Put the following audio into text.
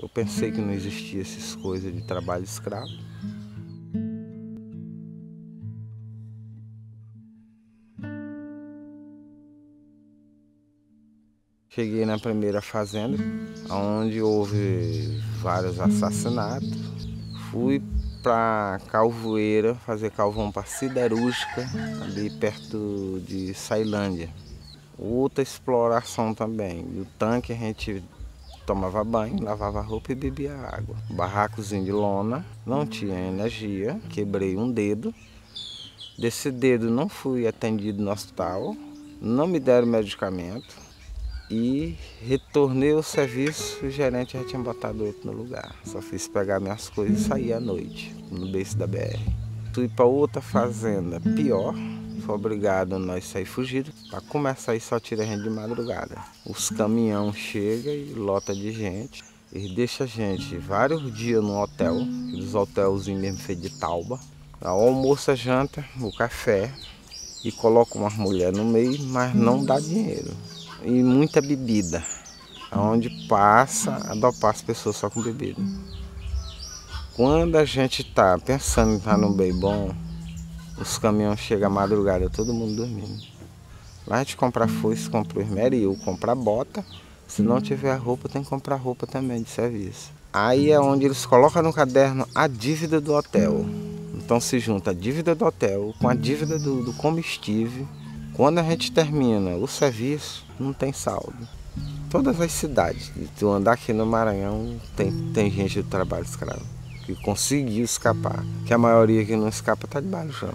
Eu pensei que não existia essas coisas de trabalho escravo. Cheguei na primeira fazenda, onde houve vários assassinatos. Fui para Calvoeira fazer calvão para siderúrgica, ali perto de Sailândia. Outra exploração também. o tanque a gente tomava banho, lavava roupa e bebia água. Barracozinho de lona, não tinha energia, quebrei um dedo. Desse dedo não fui atendido no hospital, não me deram medicamento e retornei ao serviço, o gerente já tinha botado outro no lugar. Só fiz pegar minhas coisas e sair à noite, no beijo da BR. Fui para outra fazenda pior, foi obrigado nós sair fugido. Para começar aí só tira a gente de madrugada. Os caminhão chega e lota de gente. Eles deixam a gente vários dias no hotel, aqueles hotelzinhos mesmo feitos de tauba. O almoço, a janta, o café e coloca uma mulher no meio, mas não dá dinheiro e muita bebida. Onde passa a dopar as pessoas só com bebida. Quando a gente está pensando em estar no bem bom, os caminhões chegam à madrugada, todo mundo dormindo. Lá a gente compra foice, compra esmeril, compra bota. Se não tiver roupa, tem que comprar roupa também de serviço. Aí é onde eles colocam no caderno a dívida do hotel. Então se junta a dívida do hotel com a dívida do, do combustível quando a gente termina o serviço, não tem saldo. Todas as cidades, tu andar aqui no Maranhão, tem, tem gente do trabalho escravo que conseguiu escapar, que a maioria que não escapa está debaixo do chão.